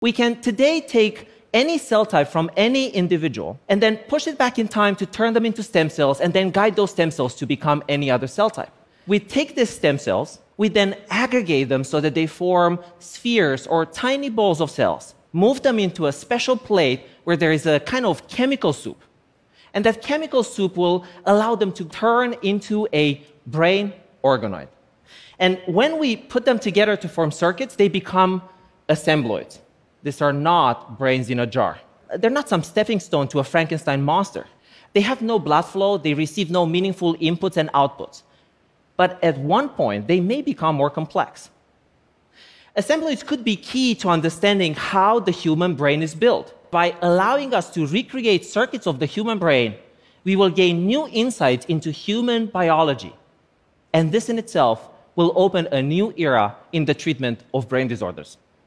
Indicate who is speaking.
Speaker 1: We can today take any cell type from any individual and then push it back in time to turn them into stem cells and then guide those stem cells to become any other cell type. We take these stem cells, we then aggregate them so that they form spheres or tiny balls of cells, move them into a special plate where there is a kind of chemical soup. And that chemical soup will allow them to turn into a brain organoid. And when we put them together to form circuits, they become assembloids. These are not brains in a jar. They're not some stepping stone to a Frankenstein monster. They have no blood flow, they receive no meaningful inputs and outputs. But at one point, they may become more complex. Assembloids could be key to understanding how the human brain is built. By allowing us to recreate circuits of the human brain, we will gain new insights into human biology. And this in itself will open a new era in the treatment of brain disorders.